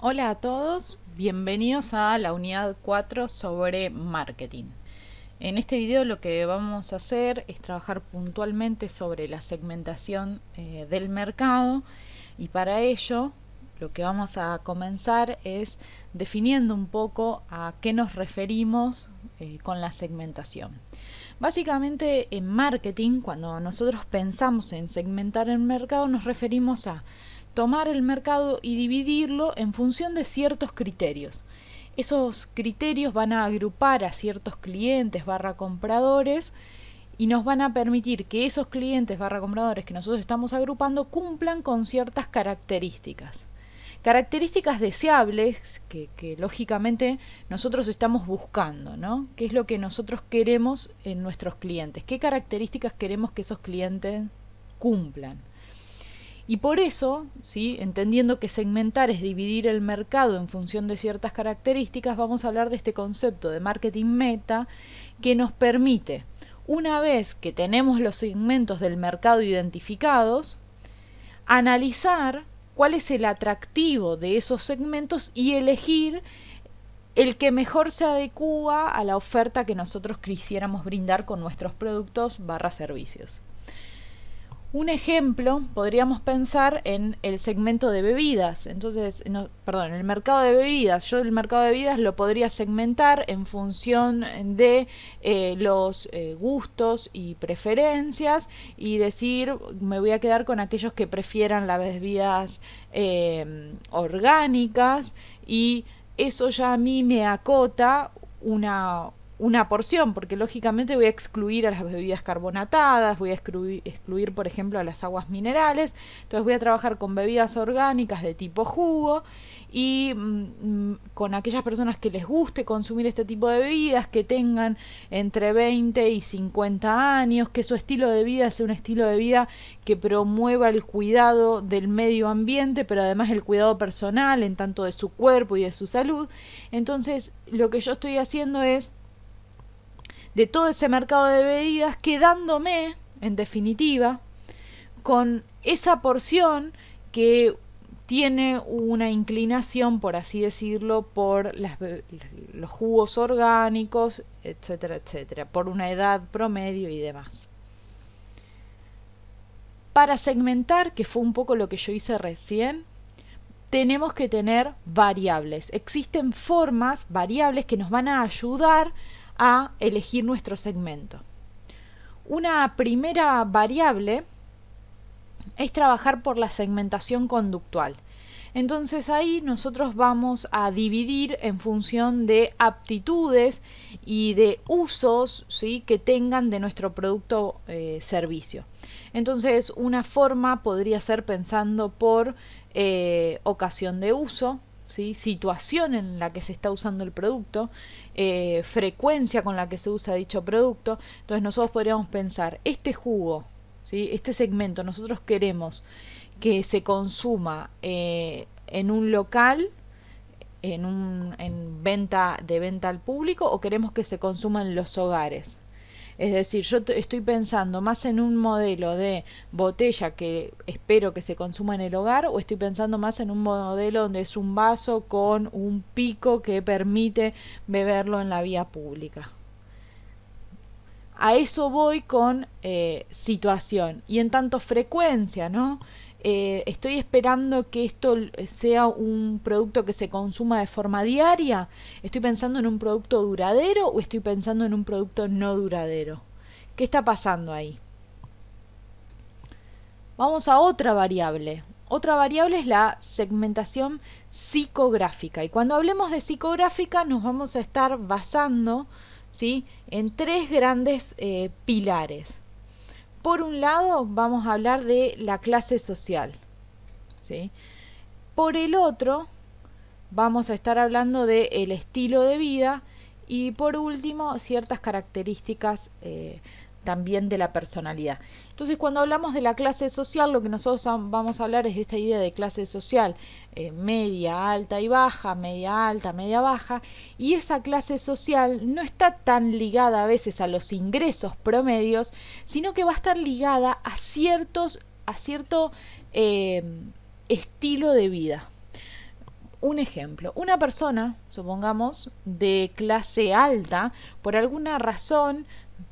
Hola a todos, bienvenidos a la unidad 4 sobre marketing. En este video lo que vamos a hacer es trabajar puntualmente sobre la segmentación eh, del mercado y para ello lo que vamos a comenzar es definiendo un poco a qué nos referimos eh, con la segmentación. Básicamente en marketing, cuando nosotros pensamos en segmentar el mercado, nos referimos a tomar el mercado y dividirlo en función de ciertos criterios. Esos criterios van a agrupar a ciertos clientes barra compradores y nos van a permitir que esos clientes barra compradores que nosotros estamos agrupando cumplan con ciertas características características deseables que, lógicamente nosotros estamos buscando, ¿no? ¿Qué es lo que nosotros queremos en nuestros clientes? ¿Qué características queremos que esos clientes cumplan? Y por eso, ¿sí? entendiendo que segmentar es dividir el mercado en función de ciertas características, vamos a hablar de este concepto de marketing meta que nos permite, una vez que tenemos los segmentos del mercado identificados, analizar cuál es el atractivo de esos segmentos y elegir el que mejor se adecua a la oferta que nosotros quisiéramos brindar con nuestros productos barra servicios. Un ejemplo, podríamos pensar en el segmento de bebidas. Entonces, perdón, el mercado de bebidas. Yo el mercado de bebidas lo podría segmentar en función de eh, los eh, gustos y preferencias y decir, me voy a quedar con aquellos que prefieran las bebidas eh, orgánicas y eso ya a mí me acota una, una porción, porque lógicamente voy a excluir a las bebidas carbonatadas, voy a excluir, por ejemplo, a las aguas minerales, entonces voy a trabajar con bebidas orgánicas de tipo jugo y mm, mm, con aquellas personas que les guste consumir este tipo de bebidas, que tengan entre 20 y 50 años, que su estilo de vida sea un estilo de vida que promueva el cuidado del medio ambiente, pero además el cuidado personal en tanto de su cuerpo y de su salud. Entonces, lo que yo estoy haciendo es de todo ese mercado de bebidas, quedándome, en definitiva, con esa porción que tiene una inclinación, por así decirlo, por los jugos orgánicos, etcétera, etcétera, por una edad promedio y demás. Para segmentar, que fue un poco lo que yo hice recién, tenemos que tener variables. Existen formas, variables, que nos van a ayudar a elegir nuestro segmento. Una primera variable es trabajar por la segmentación conductual. Entonces ahí nosotros vamos a dividir en función de aptitudes y de usos ¿sí? que tengan de nuestro producto eh, servicio. Entonces una forma podría ser pensando por eh, ocasión de uso, ¿sí? situación en la que se está usando el producto, eh, frecuencia con la que se usa dicho producto. Entonces nosotros podríamos pensar, este jugo, ¿sí? este segmento, nosotros queremos que se consuma eh, en un local, en, un, en venta de venta al público, o queremos que se consuma en los hogares. Es decir, yo estoy pensando más en un modelo de botella que espero que se consuma en el hogar o estoy pensando más en un modelo donde es un vaso con un pico que permite beberlo en la vía pública. A eso voy con eh, situación y en tanto frecuencia, ¿no? Eh, estoy esperando que esto sea un producto que se consuma de forma diaria, estoy pensando en un producto duradero o estoy pensando en un producto no duradero. ¿Qué está pasando ahí? Vamos a otra variable. Otra variable es la segmentación psicográfica. Y cuando hablemos de psicográfica nos vamos a estar basando ¿sí? en tres grandes eh, pilares por un lado vamos a hablar de la clase social. ¿sí? Por el otro vamos a estar hablando del el estilo de vida y por último ciertas características eh, también de la personalidad. Entonces, cuando hablamos de la clase social, lo que nosotros vamos a hablar es de esta idea de clase social eh, media, alta y baja, media alta, media baja, y esa clase social no está tan ligada a veces a los ingresos promedios, sino que va a estar ligada a ciertos, a cierto eh, estilo de vida. un ejemplo, una persona, supongamos, de clase alta, por alguna razón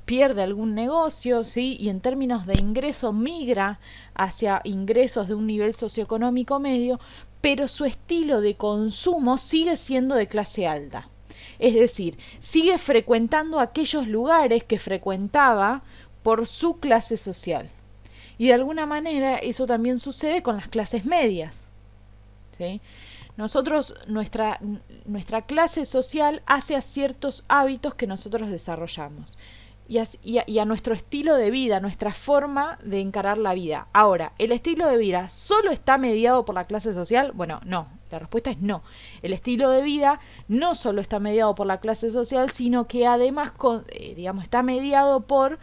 pierde algún negocio, ¿sí? Y en términos de ingreso migra hacia ingresos de un nivel socioeconómico medio, pero su estilo de consumo sigue siendo de clase alta. Es decir, sigue frecuentando aquellos lugares que frecuentaba por su clase social. Y de alguna manera eso también sucede con las clases medias. ¿sí? Nosotros, nuestra, nuestra clase social hace a ciertos hábitos que nosotros desarrollamos y a, nuestro estilo de vida, nuestra forma de encarar la vida. Ahora, ¿el estilo de vida solo está mediado por la clase social? Bueno, no, la respuesta es no. El estilo de vida no solo está mediado por la clase social, sino que además, eh, digamos, está mediado por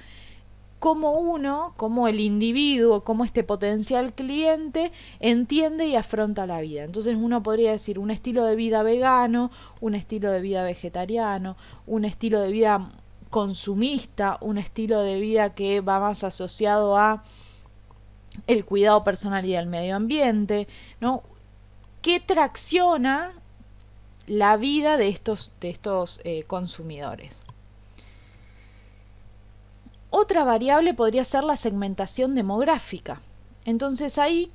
cómo uno, como el individuo, como este potencial cliente entiende y afronta la vida. Entonces uno podría decir un estilo de vida vegano, un estilo de vida vegetariano, un estilo de vida consumista, un estilo de vida que va más asociado a el cuidado personal y del medio ambiente, ¿no? ¿Qué tracciona la vida de estos, de estos eh, consumidores? Otra variable podría ser la segmentación demográfica. Entonces ahí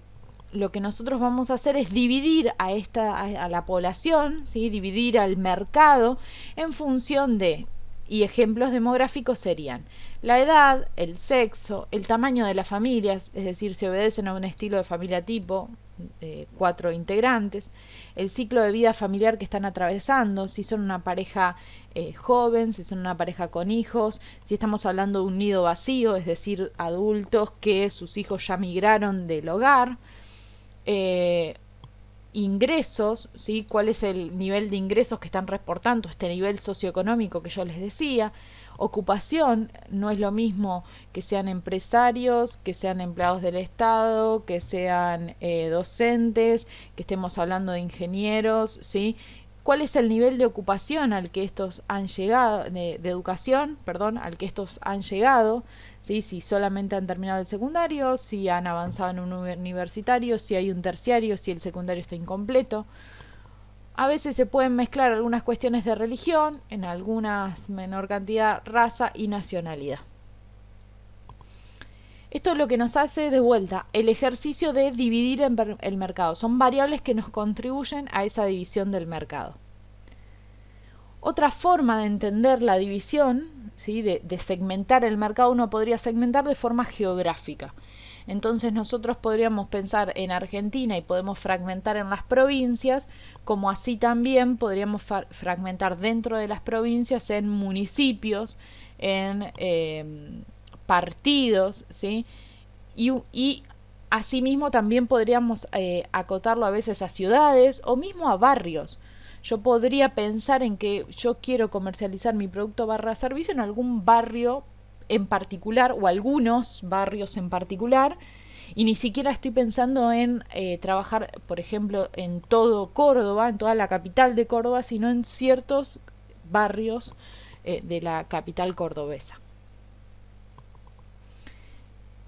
lo que nosotros vamos a hacer es dividir a esta a, la población, ¿sí? dividir al mercado en función de y ejemplos demográficos serían la edad, el sexo, el tamaño de las familias, es decir, si obedecen a un estilo de familia tipo, cuatro integrantes, el ciclo de vida familiar que están atravesando, si son una pareja eh, joven, si son una pareja con hijos, si estamos hablando de un nido vacío, es decir, adultos que sus hijos ya migraron del hogar, eh, ingresos, ¿sí? cuál es el nivel de ingresos que están reportando, este nivel socioeconómico que yo les decía, ocupación, no es lo mismo que sean empresarios, que sean empleados del Estado, que sean eh, docentes, que estemos hablando de ingenieros, ¿sí? ¿Cuál es el nivel de ocupación al que estos han llegado, de, de educación, perdón, al que estos han llegado? Si solamente han terminado el secundario, si han avanzado en un universitario, si hay un terciario, si el secundario está incompleto. A veces se pueden mezclar algunas cuestiones de religión, en algunas menor cantidad raza y nacionalidad. Esto es lo que nos hace de vuelta el ejercicio de dividir el mercado. Son variables que nos contribuyen a esa división del mercado. Otra forma de entender la división ¿sí? de, segmentar el mercado, uno podría segmentar de forma geográfica. Entonces nosotros podríamos pensar en Argentina y podemos fragmentar en las provincias, como así también podríamos fragmentar dentro de las provincias en municipios, en em, partidos, ¿sí? Y, y, asimismo también podríamos eh, acotarlo a veces a ciudades o mismo a barrios yo podría pensar en que yo quiero comercializar mi producto barra servicio en algún barrio en particular o algunos barrios en particular y ni siquiera estoy pensando en eh, trabajar, por ejemplo, en todo Córdoba, en toda la capital de Córdoba, sino en ciertos barrios eh, de la capital cordobesa.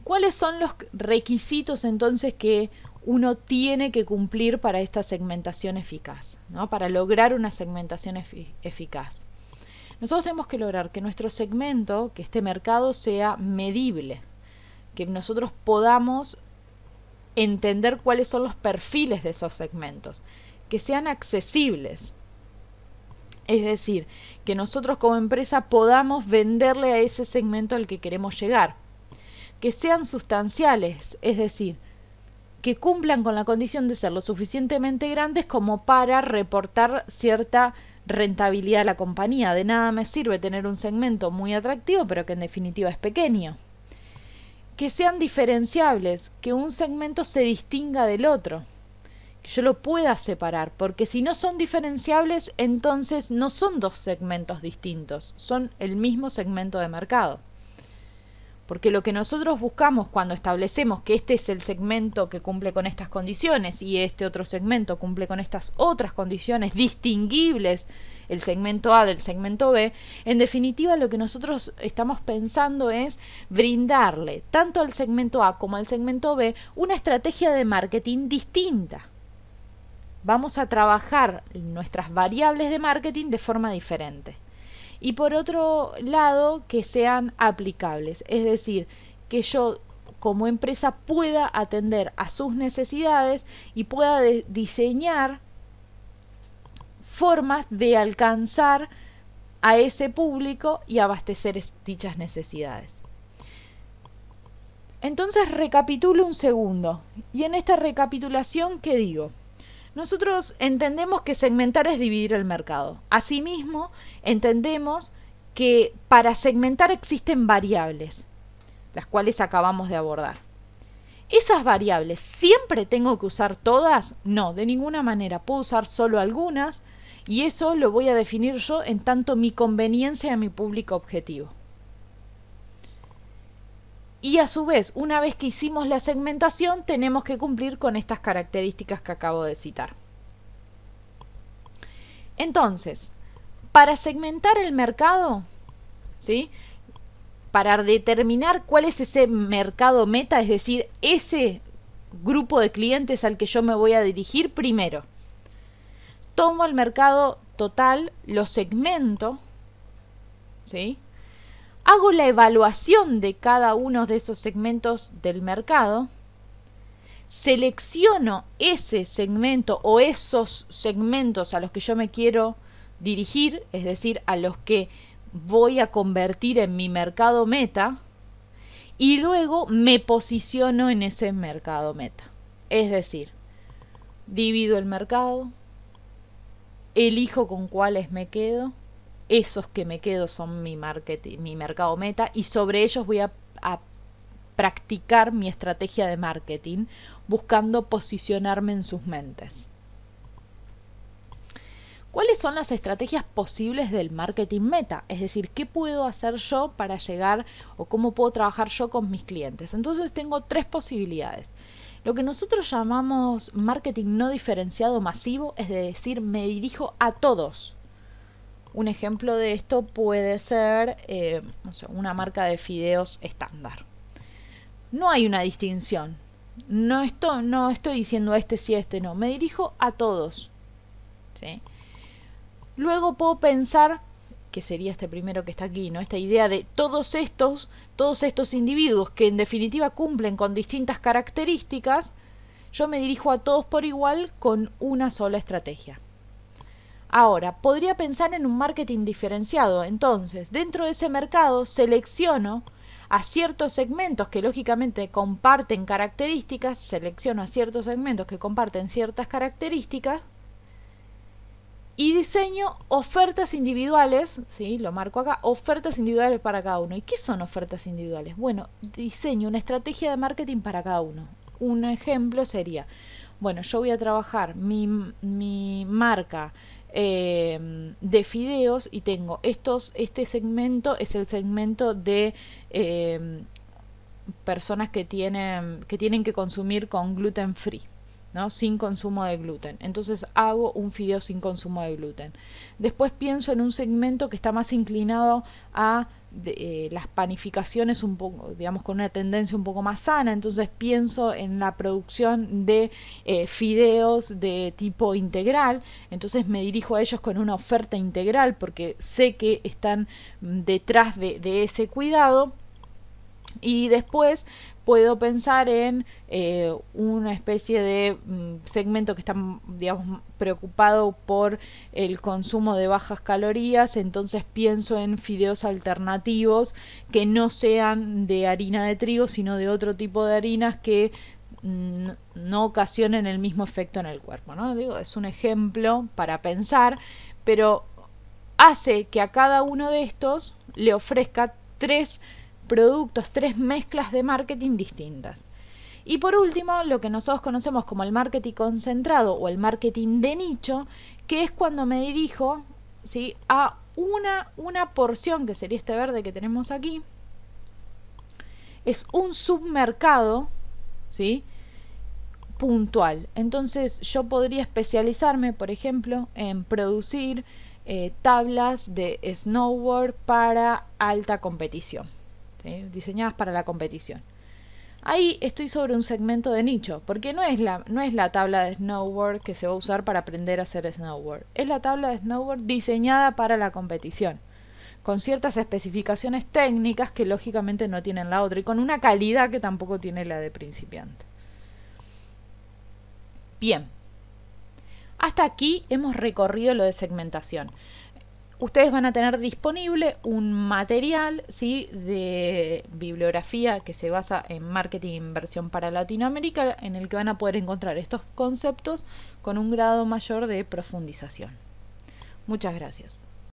¿Cuáles son los requisitos entonces que uno tiene que cumplir para esta segmentación eficaz? para lograr una segmentación eficaz. Nosotros tenemos que lograr que nuestro segmento, que este mercado sea medible, que nosotros podamos entender cuáles son los perfiles de esos segmentos, que sean accesibles. Es decir, que nosotros como empresa podamos venderle a ese segmento al que queremos llegar. Que sean sustanciales, es decir, que cumplan con la condición de ser lo suficientemente grandes como para reportar cierta rentabilidad a la compañía. De nada me sirve tener un segmento muy atractivo, pero que en definitiva es pequeño. Que sean diferenciables, que un segmento se distinga del otro, que yo lo pueda separar, porque si no son diferenciables, entonces no son dos segmentos distintos, son el mismo segmento de mercado. Porque lo que nosotros buscamos cuando establecemos que este es el segmento que cumple con estas condiciones y este otro segmento cumple con estas otras condiciones distinguibles, el segmento A del segmento B, en definitiva lo que nosotros estamos pensando es brindarle tanto al segmento A como al segmento B una estrategia de marketing distinta. Vamos a trabajar nuestras variables de marketing de forma diferente. Y por otro lado, que sean aplicables, es decir, que yo como empresa pueda atender a sus necesidades y pueda diseñar formas de alcanzar a ese público y abastecer dichas necesidades. Entonces recapitulo un segundo. Y en esta recapitulación, ¿qué digo? Nosotros entendemos que segmentar es dividir el mercado. Asimismo, entendemos que para segmentar existen variables, las cuales acabamos de abordar. ¿Esas variables siempre tengo que usar todas? No, de ninguna manera. Puedo usar solo algunas y eso lo voy a definir yo en tanto mi conveniencia a mi público objetivo. Y a su vez, una vez que hicimos la segmentación, tenemos que cumplir con estas características que acabo de citar. Entonces, para segmentar el mercado, ¿sí? para determinar cuál es ese mercado meta, es decir, ese grupo de clientes al que yo me voy a dirigir primero tomo el mercado total, lo segmento, ¿sí? Hago la evaluación de cada uno de esos segmentos del mercado, selecciono ese segmento o esos segmentos a los que yo me quiero dirigir, es decir, a los que voy a convertir en mi mercado meta, y luego me posiciono en ese mercado meta. Es decir, divido el mercado, elijo con cuáles me quedo, esos que me quedo son mi marketing, mi mercado meta y sobre ellos voy a, a practicar mi estrategia de marketing buscando posicionarme en sus mentes. ¿Cuáles son las estrategias posibles del marketing meta? Es decir, ¿qué puedo hacer yo para llegar o cómo puedo trabajar yo con mis clientes? Entonces tengo tres posibilidades. Lo que nosotros llamamos marketing no diferenciado masivo es decir, me dirijo a todos. Un ejemplo de esto puede ser eh, una marca de fideos estándar. No hay una distinción. No, esto, no estoy diciendo este sí, este no. Me dirijo a todos. Luego puedo pensar que sería este primero que está aquí, ¿no? Esta idea de todos estos, todos estos individuos que en definitiva cumplen con distintas características, yo me dirijo a todos por igual con una sola estrategia. Ahora, podría pensar en un marketing diferenciado. Entonces, dentro de ese mercado selecciono a ciertos segmentos que lógicamente comparten características, selecciono a ciertos segmentos que comparten ciertas características y diseño ofertas individuales, ¿sí? Lo marco acá, ofertas individuales para cada uno. ¿Y qué son ofertas individuales? Bueno, diseño una estrategia de marketing para cada uno. Un ejemplo sería, bueno, yo voy a trabajar mi, mi marca em, de fideos y tengo estos, este segmento es el segmento de em, personas que tienen, que tienen que consumir con gluten free. ¿no? sin consumo de gluten. Entonces hago un fideo sin consumo de gluten. Después pienso en un segmento que está más inclinado a eh, las panificaciones un poco, digamos, con una tendencia un poco más sana. Entonces pienso en la producción de eh, fideos de tipo integral. Entonces me dirijo a ellos con una oferta integral porque sé que están detrás de, de ese cuidado. Y después puedo pensar en eh, una especie de mm, segmento que está, preocupado por el consumo de bajas calorías, entonces pienso en fideos alternativos que no sean de harina de trigo, sino de otro tipo de harinas que mm, no ocasionen el mismo efecto en el cuerpo, ¿no? Digo, es un ejemplo para pensar, pero hace que a cada uno de estos le ofrezca tres productos, tres mezclas de marketing distintas. Y por último, lo que nosotros conocemos como el marketing concentrado o el marketing de nicho, que es cuando me dirijo ¿sí? a una, una porción, que sería este verde que tenemos aquí, es un submercado, ¿sí? puntual. Entonces yo podría especializarme, por ejemplo, en producir eh, tablas de snowboard para alta competición diseñadas para la competición. Ahí estoy sobre un segmento de nicho, porque no es la, no es la tabla de snowboard que se va a usar para aprender a hacer snowboard, es la tabla de snowboard diseñada para la competición, con ciertas especificaciones técnicas que lógicamente no tienen la otra y con una calidad que tampoco tiene la de principiante. Bien, hasta aquí hemos recorrido lo de segmentación ustedes van a tener disponible un material ¿sí? de bibliografía que se basa en marketing e inversión para Latinoamérica, en el que van a poder encontrar estos conceptos con un grado mayor de profundización. Muchas gracias.